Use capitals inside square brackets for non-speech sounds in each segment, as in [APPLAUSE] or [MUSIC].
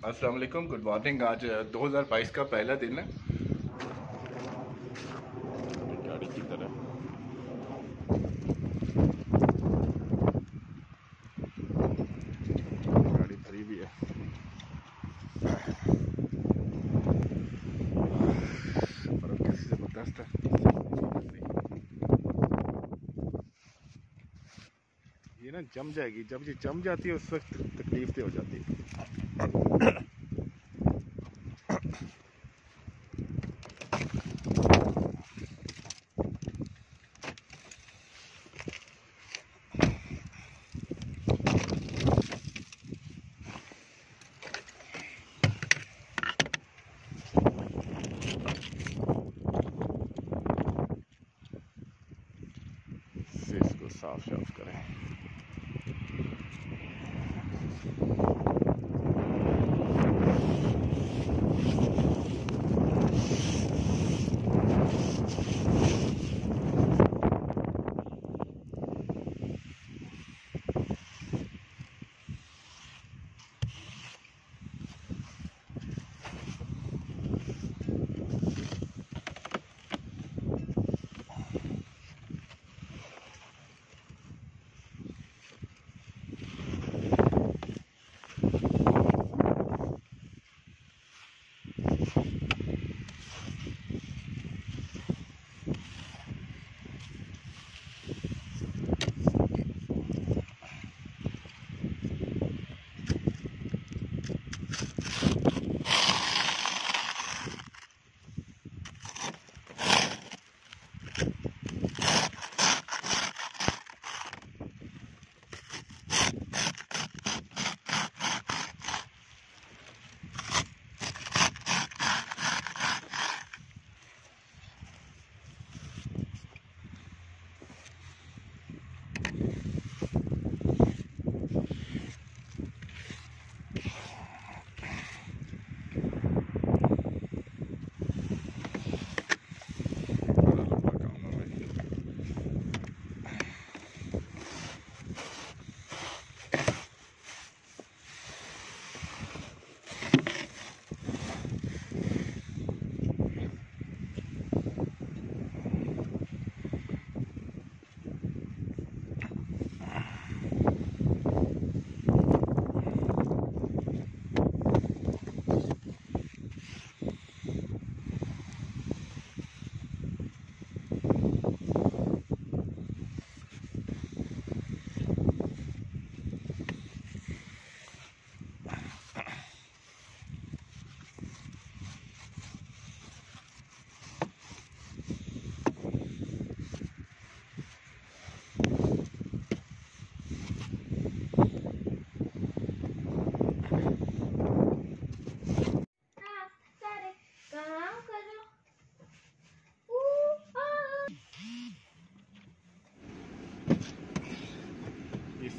अस्सलाम वालेकुम, good morning. आज 2022 का पहला दिन है। गाड़ी की तरह। गाड़ी भरी भी है। ज़बरदस्त है। ये ना जम जाएगी। जब ये जम जाती है उस वक्त तकलीफ़ से हो जाती इसको साफ़ साफ़ करें।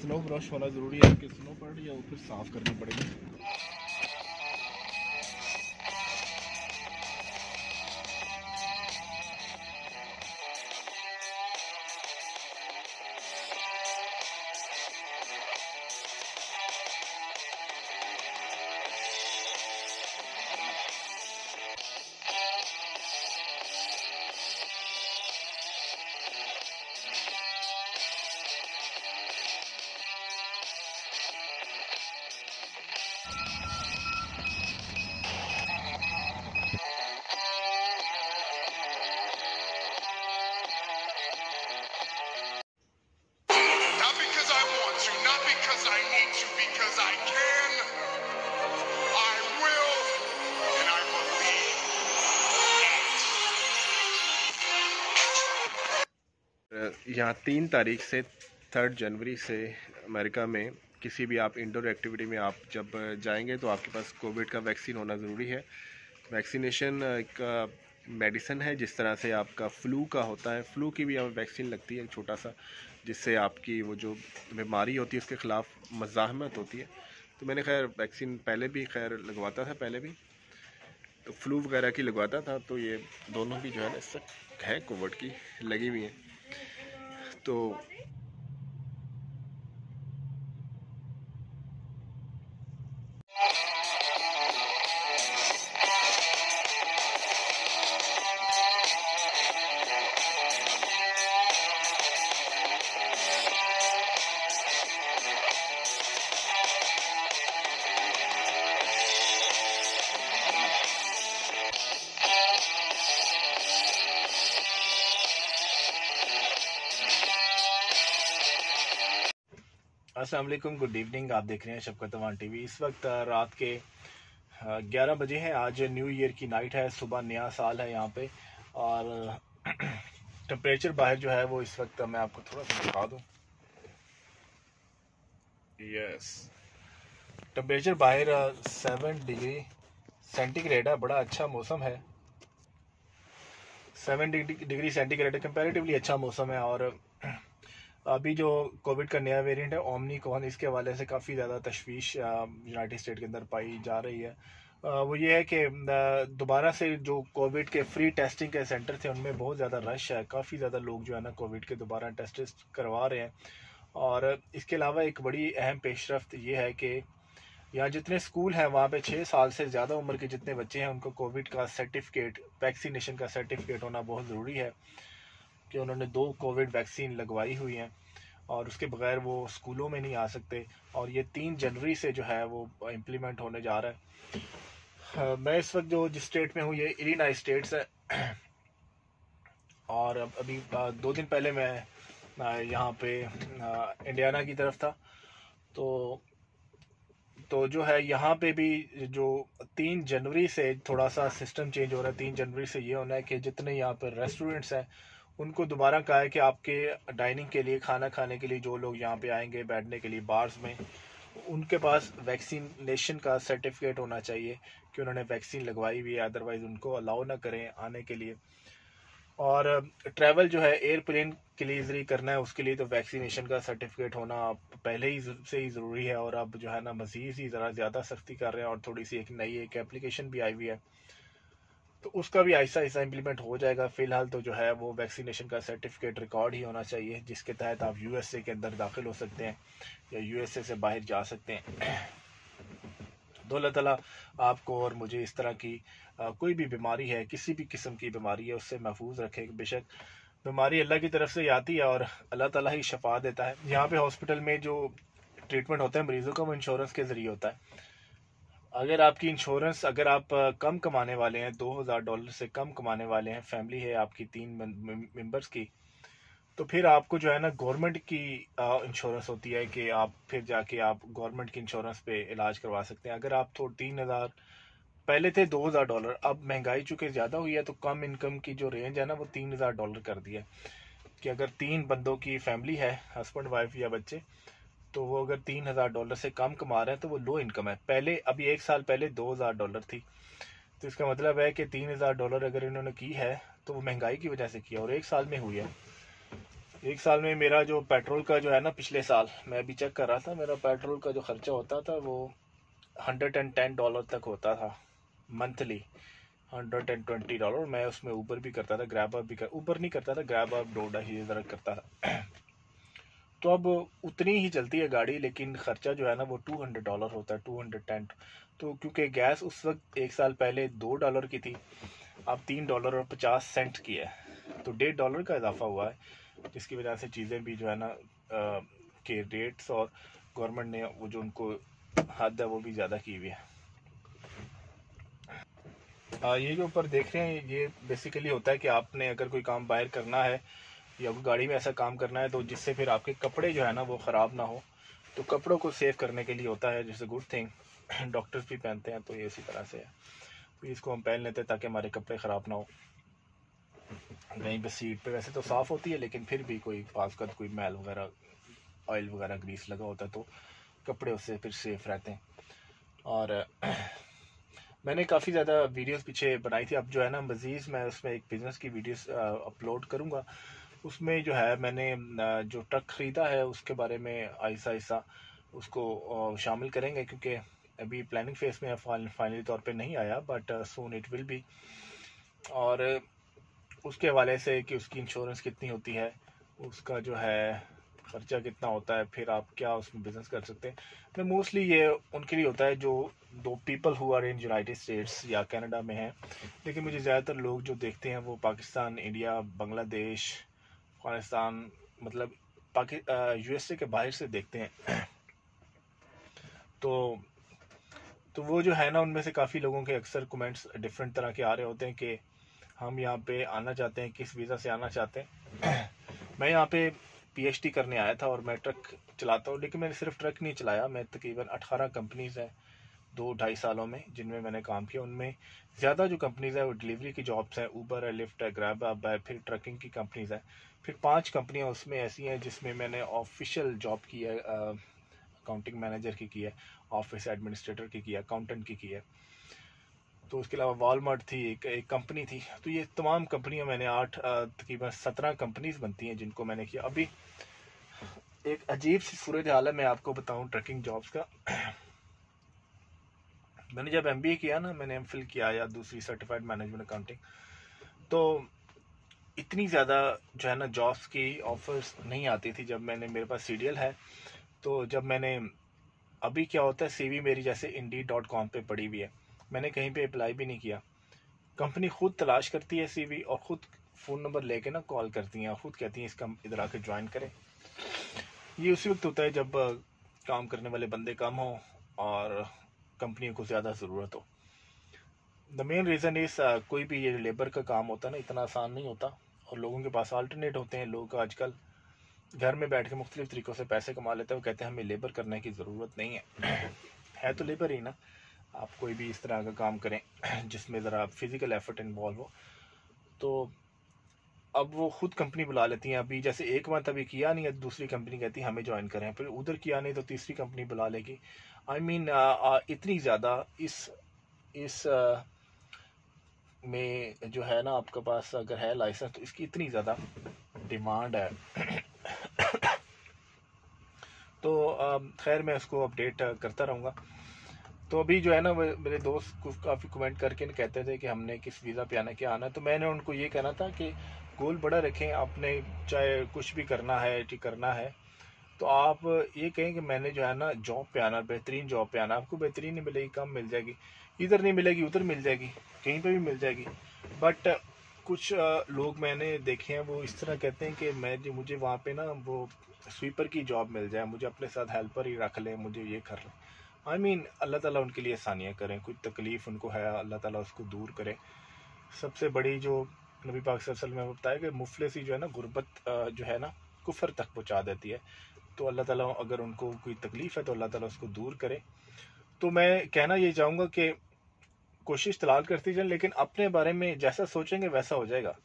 स्नो ब्रश होना ज़रूरी है कि स्नो पड़ या फिर साफ़ करना पड़ेगी। यहाँ तीन तारीख से थर्ड जनवरी से अमेरिका में किसी भी आप इंडोर एक्टिविटी में आप जब जाएँगे तो आपके पास कोविड का वैक्सीन होना ज़रूरी है। वैक्सीनेशन एक मेडिसिन है जिस तरह से आपका फ्लू का होता है। फ्लू की भी हमें वैक्सीन लगती है, छोटा सा, जिससे आपकी वो जो बीमारी होती है उसके ख़िलाफ़ मज़ाहमत होती है। तो मैंने खैर वैक्सीन पहले भी खैर लगवाता था, पहले भी। तो फ्लू वगैरह की लगवाता था तो ये दोनों भी जो है ना, इससे है कोविड की लगी हुई हैं। तो असलम गुड इवनिंग आप देख रहे हैं शबकत अवान टीवी इस वक्त रात के ग्यारह बजे हैं। आज न्यू ईयर की नाइट है, सुबह नया साल है यहाँ पे। और [CLEARS THROAT] टेम्परेचर बाहर जो है वो इस वक्त मैं आपको थोड़ा सा दिखा दूँ। यस टेम्परेचर बाहर सेवन डिग्री सेंटीग्रेड है। बड़ा अच्छा मौसम है। सेवन डिग्री सेंटीग्रेड है। कंपेरेटिवली अच्छा मौसम है। और अभी जो कोविड का नया वेरिएंट है ओमनी कौन इसके हवाले से काफ़ी ज़्यादा तशवीश यूनाइटेड स्टेट के अंदर पाई जा रही है। वो ये है कि दोबारा से जो कोविड के फ्री टेस्टिंग के सेंटर थे, उनमें बहुत ज़्यादा रश है। काफ़ी ज़्यादा लोग जो है ना कोविड के दोबारा टेस्ट करवा रहे हैं। और इसके अलावा एक बड़ी अहम पेशरफ्त ये है कि यहाँ जितने स्कूल हैं, वहाँ पे छः साल से ज़्यादा उम्र के जितने बच्चे हैं, उनको कोविड का सर्टिफिकेट वैक्सीनेशन का सर्टिफिकेट होना बहुत ज़रूरी है। कि उन्होंने दो कोविड वैक्सीन लगवाई हुई हैं और उसके बगैर वो स्कूलों में नहीं आ सकते और ये तीन जनवरी से जो है वो इम्प्लीमेंट होने जा रहा है। मैं इस वक्त जो जिस स्टेट में हूँ, ये इलिनाई स्टेट्स है। और अब, अभी दो दिन पहले मैं यहाँ पे इंडियाना की तरफ़ था। तो तो जो है, यहाँ पे भी जो तीन जनवरी से थोड़ा सा सिस्टम चेंज हो रहा है, तीन जनवरी से ये होना है कि जितने यहाँ पर रेस्टोरेंट्स हैं उनको दोबारा कहा है कि आपके डाइनिंग के लिए, खाना खाने के लिए जो लोग यहाँ पे आएँगे बैठने के लिए बार्स में, उनके पास वैक्सीनेशन का सर्टिफिकेट होना चाहिए कि उन्होंने वैक्सीन लगवाई हुई है अदरवाइज़ उनको अलाउ ना करें आने के लिए। और ट्रैवल जो है एयरप्लेन के लिए यदि करना है, उसके लिए तो वैक्सीनेशन का सर्टिफिकेट होना पहले ही से ही ज़रूरी है, और अब जो है ना, मज़ीद ही ज़रा ज़्यादा सख्ती कर रहे हैं, और थोड़ी सी एक नई एक एप्लीकेशन भी आई हुई है। तो उसका भी ऐसा ऐसा इम्प्लीमेंट हो जाएगा। फ़िलहाल तो जो है वो वैक्सीनेशन का सर्टिफिकेट रिकॉर्ड ही होना चाहिए जिसके तहत आप यूएसए के अंदर दाखिल हो सकते हैं या यूएसए से बाहर जा सकते हैं। तो अल्लाह ताला आपको और मुझे इस तरह की अ, कोई भी बीमारी है किसी भी किस्म की बीमारी है उससे महफूज रखे। बेशक बीमारी अल्लाह की तरफ़ से आती है और अल्लाह ताला ही शफा देता है। यहाँ पे हॉस्पिटल में जो ट्रीटमेंट होता है मरीजों का वो इंश्योरेंस के ज़रिए होता है। अगर आपकी इंश्योरेंस अगर आप कम कमाने वाले हैं, दो हज़ार डॉलर से कम कमाने वाले हैं फैमिली है आपकी तीन मेंबर्स की तो फिर आपको जो है ना गवर्नमेंट की इंश्योरेंस होती है कि आप फिर जाके आप गवर्नमेंट की इंश्योरेंस पे इलाज करवा सकते हैं। अगर आप थोड़ा तीन हज़ार, पहले थे दो हज़ार डॉलर, अब महँगाई चूँकि ज़्यादा हुई है तो कम इनकम की जो रेंज है ना, वो तीन हज़ार डॉलर कर दी है। कि अगर तीन बंदों की फैमिली है हस्बैंड वाइफ या बच्चे तो वो अगर तीन हज़ार डॉलर से कम कमा रहे हैं तो वो लो इनकम है। पहले अभी एक साल पहले दो हज़ार डॉलर थी। तो इसका मतलब है कि तीन हज़ार डॉलर अगर इन्होंने की है तो वो महँगाई की वजह से की है, और एक साल में हुई है। एक साल में मेरा जो पेट्रोल का जो है ना, पिछले साल, मैं अभी चेक कर रहा था, मेरा पेट्रोल का जो खर्चा होता था, वो हंड्रेड एंड टेन डॉलर तक होता था monthly hundred and twenty dollar मैं उसमें ऊबर भी करता था ग्रैब अप भी कर ऊबर नहीं करता था ग्रैब अप डोडा ही ज़रा करता था। तो अब उतनी ही चलती है गाड़ी लेकिन खर्चा जो है ना वो टू हंड्रेड डॉलर होता है टू हंड्रेड टेन तो क्योंकि गैस उस वक्त एक साल पहले दो डॉलर की थी अब तीन डॉलर और पचास सेंट की है। तो डेढ़ डॉलर का इजाफा हुआ है जिसकी वजह से चीज़ें भी जो है ना के रेट्स और गवर्नमेंट ने वो जो उनको हद है वो भी ज़्यादा की हुई है। आ, ये जो ऊपर देख रहे हैं ये बेसिकली होता है कि आपने अगर कोई काम बाहर करना है या गाड़ी में ऐसा काम करना है तो जिससे फिर आपके कपड़े जो है ना वो ख़राब ना हो। तो कपड़ों को सेव करने के लिए होता है, जैसे गुड थिंग डॉक्टर्स भी पहनते हैं तो ये इसी तरह से है। तो इसको हम पहन लेते हैं ताकि हमारे कपड़े ख़राब ना हो। कहीं पे सीट पे वैसे तो साफ़ होती है, लेकिन फिर भी कोई पासकत कोई मैल वगैरह ऑयल वगैरह ग्रीस लगा होता है तो कपड़े उससे फिर सेफ़ रहते हैं। और, [COUGHS] मैंने काफ़ी ज़्यादा वीडियोस पीछे बनाई थी। अब जो है ना, मज़ीद मैं उसमें एक बिज़नेस की वीडियोस अपलोड करूँगा। उसमें जो है, मैंने जो ट्रक ख़रीदा है, उसके बारे में आहिस्ता आहिस्ता उसको शामिल करेंगे क्योंकि अभी प्लानिंग फ़ेज़ में फाइनली तौर पे नहीं आया but soon it will be और उसके हवाले से कि उसकी इंश्योरेंस कितनी होती है, उसका जो है खर्चा कितना होता है, फिर आप क्या उसमें बिज़नेस कर सकते हैं। तो मोस्टली ये उनके लिए होता है, जो दो people who are in United States या कनाडा में हैं, लेकिन मुझे ज़्यादातर लोग जो देखते हैं वो पाकिस्तान इंडिया बांग्लादेश अफ़गानिस्तान मतलब पाकि यूएसए के बाहर से देखते हैं। तो तो वो जो है ना, उनमें से काफ़ी लोगों के अक्सर कमेंट्स डिफरेंट तरह के आ रहे होते हैं कि हम यहाँ पे आना चाहते हैं, किस वीज़ा से आना चाहते हैं। [CLEARS THROAT] मैं यहाँ पे पीएचडी करने आया था और मैं ट्रक चलाता हूँ, लेकिन मैंने सिर्फ़ ट्रक नहीं चलाया, मैं तकरीबन अठारह कंपनीज़ हैं। दो ढाई सालों में जिनमें मैंने काम किया, उनमें ज़्यादा जो कंपनीज़ है, वो डिलीवरी की जॉब्स हैं ऊबर है लिफ्ट है ग्रैब अब है, फिर ट्रकिंग की कंपनीज़ हैं। फिर पाँच कंपनियाँ उसमें ऐसी हैं जिसमें मैंने ऑफिशियल जॉब की है अकाउंटिंग मैनेजर की की है ऑफ़िस एडमिनिस्ट्रेटर की की है अकाउंटेंट की की है। तो उसके अलावा वॉलमार्ट थी, एक एक कंपनी थी। तो ये तमाम कंपनियाँ मैंने आठ तकरीबन सत्रह कंपनीज़ बनती हैं जिनको मैंने किया। अभी एक अजीब सी सूरत हाल है, मैं आपको बताऊँ ट्रकिंग जॉब्स का। मैंने जब एम किया ना, मैंने एम किया या दूसरी सर्टिफाइड मैनेजमेंट अकाउंटिंग तो इतनी ज़्यादा जो है ना जॉब्स की ऑफर्स नहीं आती थी जब मैंने, मेरे पास सीडीएल है। तो जब मैंने, अभी क्या होता है सीवी मेरी जैसे इंडी डॉट कॉम पर पड़ी हुई है। मैंने कहीं पे अप्लाई भी नहीं किया। कंपनी खुद तलाश करती है सीवी और ख़ुद फ़ोन नंबर लेके ना कॉल करती हैं और खुद कहती हैं, इसका इधर आके ज्वाइन करें। ये उसी वक्त होता है जब, काम करने वाले बंदे कम हों और कंपनियों को ज़्यादा ज़रूरत हो। द मेन रीज़न इस कोई भी ये लेबर का काम होता है ना, इतना आसान नहीं होता। और लोगों के पास अल्टरनेट होते हैं लोग आजकल। घर में बैठ के मुख्तलिफ़ तरीक़ों से पैसे कमा लेते हैं, वो कहते हैं, हमें लेबर करने की ज़रूरत नहीं है। [CLEARS THROAT] है तो लेबर ही ना। आप कोई भी इस तरह का काम करें, [CLEARS THROAT] जिसमें ज़रा फ़िज़िकल एफर्ट इन्वॉल्व हो। तो अब वो खुद कंपनी बुला लेती हैं। अभी जैसे एक मंथ अभी किया नहीं है, दूसरी कंपनी कहती है, हमें ज्वाइन करें। फिर उधर किया नहीं तो तीसरी कंपनी बुला लेगी। आई I मीन mean, इतनी ज़्यादा इस इस आ, में जो है ना आपके पास अगर है लाइसेंस तो इसकी इतनी ज़्यादा डिमांड है। [COUGHS] तो खैर मैं उसको अपडेट करता रहूँगा। तो अभी जो है ना मेरे दोस्त काफ़ी कमेंट करके कहते थे कि हमने किस वीज़ा पे आना क्या आना। तो मैंने उनको ये कहना था कि गोल बड़ा रखें आपने चाहे कुछ भी करना है ठीक करना है तो आप ये कहें कि मैंने जो है ना जॉब पे आना, बेहतरीन जॉब पे आना, आपको बेहतरीन नहीं मिलेगी, कम मिल जाएगी। इधर नहीं मिलेगी, उधर मिल जाएगी, कहीं पे भी मिल जाएगी। बट कुछ लोग मैंने देखे हैं, वो इस तरह कहते हैं कि मैं जो, मुझे वहाँ पे ना वो स्वीपर की जॉब मिल जाए, मुझे अपने साथ हेल्पर ही रख लें, मुझे ये कर लें। आई मीन अल्लाह ताला उनके लिए आसानियाँ करें कुछ तकलीफ़ उनको है, अल्लाह ताला उसको दूर करे। सबसे बड़ी जो नबी पाक वसल्लम में बताया कि मुफलसी जो है ना, गुर्बत जो है ना, कुफर तक पहुँचा देती है। तो अल्लाह ताला अगर उनको कोई तकलीफ़ है तो अल्लाह ताला उसको दूर करे। तो मैं कहना ये चाहूँगा कि कोशिश तलाल करती जाए, लेकिन अपने बारे में जैसा सोचेंगे वैसा हो जाएगा।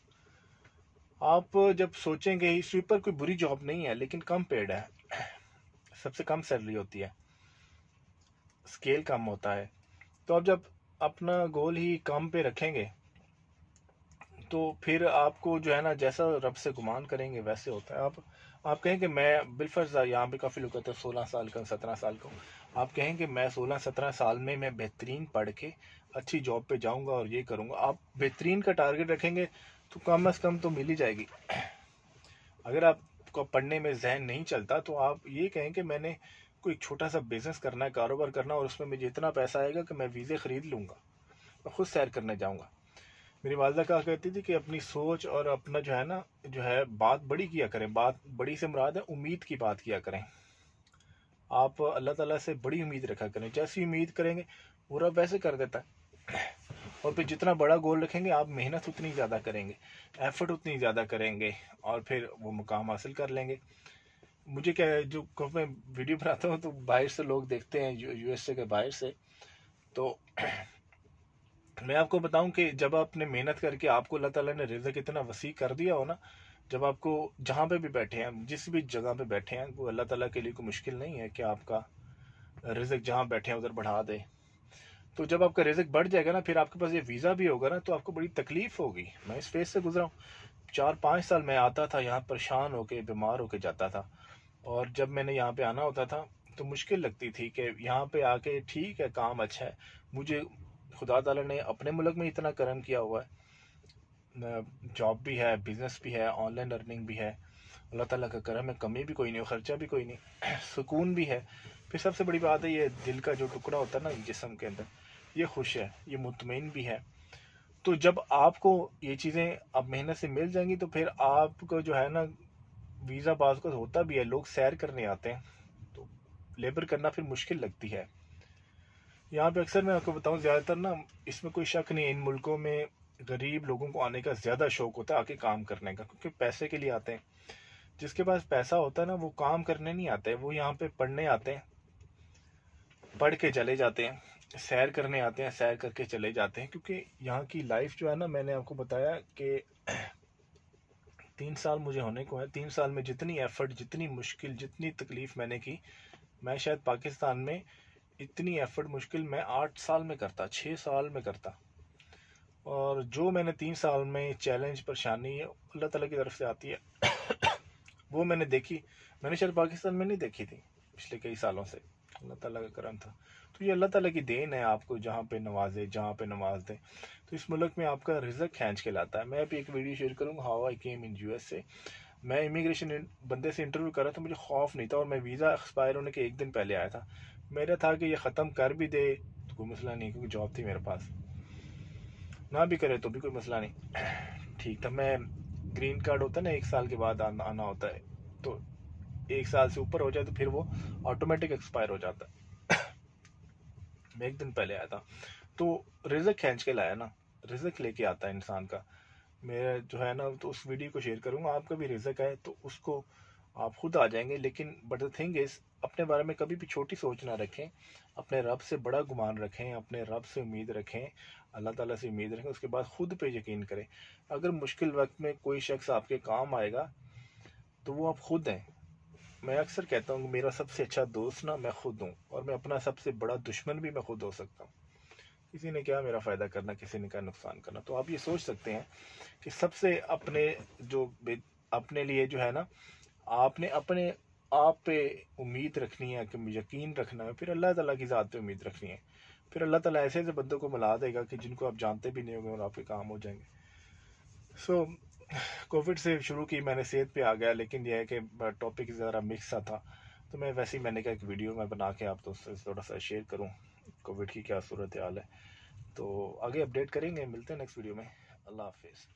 आप जब सोचेंगे ही स्वीपर कोई बुरी जॉब नहीं है, लेकिन कम पेड है, सबसे कम सैलरी होती है, स्केल कम होता है तो आप जब अपना गोल ही कम पे रखेंगे तो फिर आपको जो है ना, जैसा रब से गुमान करेंगे, वैसे होता है। आप आप कहें कि मैं बिलफर्ज यहाँ पे काफ़ी लोग कहते हैं सोलह साल का, सत्रह साल का आप कहें कि मैं सोलह, सत्रह साल में मैं बेहतरीन पढ़ के अच्छी जॉब पे जाऊँगा और ये करूँगा। आप बेहतरीन का टारगेट रखेंगे तो कम अज़ कम तो मिल ही जाएगी। अगर आपको पढ़ने में जहन नहीं चलता तो आप ये कहें कि मैंने कोई छोटा सा बिज़नेस करना है, कारोबार करना और उसमें मुझे इतना पैसा आएगा कि मैं वीज़े ख़रीद लूँगा, मैं खुद सैर करने जाऊँगा। मेरी वालदा कहा कहती थी कि अपनी सोच और अपना जो है ना, जो है, बात बड़ी किया करें। बात बड़ी से मुराद है, उम्मीद की बात किया करें। आप अल्लाह ताला से बड़ी उम्मीद रखा करें। जैसी उम्मीद करेंगे रब वैसे कर देता है। और फिर जितना बड़ा गोल रखेंगे, आप मेहनत उतनी ज़्यादा करेंगे, एफर्ट उतनी ज़्यादा करेंगे, और फिर वो मुकाम हासिल कर लेंगे। मुझे क्या है, जो मैं वीडियो बनाता हूँ तो बाहर से लोग देखते हैं, यू, यूएसए के बाहर से। तो मैं आपको बताऊँ कि जब आपने मेहनत करके आपको अल्लाह ताला ने रिजक इतना वसी कर दिया हो ना, जब आपको जहाँ पे भी बैठे हैं, जिस भी जगह पे बैठे हैं, वो अल्लाह ताला के लिए कोई मुश्किल नहीं है कि आपका रिजक जहाँ बैठे हैं उधर बढ़ा दे। तो जब आपका रिजक बढ़ जाएगा ना, फिर आपके पास ये वीज़ा भी होगा ना तो आपको बड़ी तकलीफ़ होगी। मैं इस फ़ेज़ से गुजरा हूँ। चार पाँच साल मैं आता था, यहाँ परेशान होके, बीमार होके जाता था। और जब मैंने यहाँ पे आना होता था तो मुश्किल लगती थी कि यहाँ पे आके ठीक है, काम अच्छा है। मुझे खुदा तला ने अपने मुल्क में इतना करम किया हुआ है। जॉब भी है बिज़नेस भी है ऑनलाइन अर्निंग भी है। अल्लाह ताला का करम है कमी भी कोई नहीं, ख़र्चा भी कोई नहीं, [CLEARS THROAT] सुकून भी है। फिर सबसे बड़ी बात है, ये दिल का जो टुकड़ा होता है ना जिसम के अंदर, ये खुश है, ये मुतमिन भी है। तो जब आपको ये चीज़ें अब मेहनत से मिल जाएँगी तो फिर आपको जो है ना वीज़ा बाज होता भी है, लोग सैर करने आते हैं। तो लेबर करना फिर मुश्किल लगती है। यहाँ पे अक्सर मैं आपको बताऊँ, ज़्यादातर ना इसमें कोई शक नहीं है। इन मुल्कों में गरीब लोगों को आने का ज़्यादा शौक होता है आके काम करने का, क्योंकि पैसे के लिए आते हैं। जिसके पास पैसा होता है ना, वो काम करने नहीं आते, वो यहाँ पे पढ़ने आते हैं, पढ़ के चले जाते हैं, सैर करने आते हैं, सैर करके चले जाते हैं, क्योंकि यहाँ की लाइफ जो है ना, मैंने आपको बताया कि [CLEARS THROAT] तीन साल मुझे होने को है। तीन साल में जितनी एफर्ट जितनी मुश्किल, जितनी तकलीफ़ मैंने की, मैं शायद पाकिस्तान में इतनी एफर्ट मुश्किल मैं आठ साल में करता छः साल में करता। और जो मैंने तीन साल में चैलेंज परेशानी अल्लाह ताला की तरफ़ से आती है, [COUGHS] वो मैंने देखी। मैंने शायद पाकिस्तान में नहीं देखी थी पिछले कई सालों से। अल्लाह ताला का करम था। तो ये अल्लाह ताला की देन है आपको जहाँ पे नवाजे, जहाँ पे नवाज़ दे। तो इस मुल्क में आपका रिजक खींच के लाता है। मैं अभी एक वीडियो शेयर करूँगा how I came in U से मैं इमिग्रेशन बंदे से इंटरव्यू कर रहा था, मुझे खौफ नहीं था और मैं वीज़ा एक्सपायर होने के एक दिन पहले आया था। मेरा था कि ये ख़त्म कर भी दे तो कोई मसला नहीं क्योंकि जॉब थी मेरे पास। ना भी करे तो भी कोई मसला नहीं। [CLEARS THROAT] ठीक था मैं ग्रीन कार्ड होता है ना एक साल के बाद आना, आना होता है। तो एक साल से ऊपर हो जाए तो फिर वो ऑटोमेटिक एक्सपायर हो जाता है। [CLEARS THROAT] मैं एक दिन पहले आया था। तो रिजक खींच के लाया ना रिजक लेके आता है इंसान का। मेरा जो है ना तो उस वीडियो को शेयर करूँगा आपका भी रिजक है तो उसको आप खुद आ जाएँगे। लेकिन बट द थिंग इज़ अपने बारे में कभी भी छोटी सोच ना रखें। अपने रब से बड़ा गुमान रखें, अपने रब से उम्मीद रखें, अल्लाह ताला से उम्मीद रखें, उसके बाद खुद पे यकीन करें। अगर मुश्किल वक्त में कोई शख्स आपके काम आएगा तो वो आप खुद हैं। मैं अक्सर कहता हूँ, मेरा सबसे अच्छा दोस्त ना मैं खुद हूँ, और मैं अपना सबसे बड़ा दुश्मन भी मैं खुद हो सकता हूँ। किसी ने क्या मेरा फ़ायदा करना, किसी ने क्या नुकसान करना? तो आप ये सोच सकते हैं कि सबसे अपने जो अपने लिए जो है ना, आपने अपने आप पे उम्मीद रखनी है कि यकीन रखना है फिर अल्लाह ताला की ज़ात पे उम्मीद रखनी है। फिर अल्लाह ताला ऐसे ऐसे बंदों को मिला देगा कि जिनको आप जानते भी नहीं होंगे और आपके काम हो जाएँगे। सो so, कोविड से शुरू की मैंने सेहत पे आ गया लेकिन यह है कि टॉपिक ज़रा मिक्स सा था तो मैं वैसे ही मैंने कहा एक वीडियो मैं बना के आप दोस्तों से थोड़ा सा शेयर करूँ कोविड की क्या सूरत हाल है। तो आगे अपडेट करेंगे मिलते हैं नेक्स्ट वीडियो में। अल्लाह हाफिज़।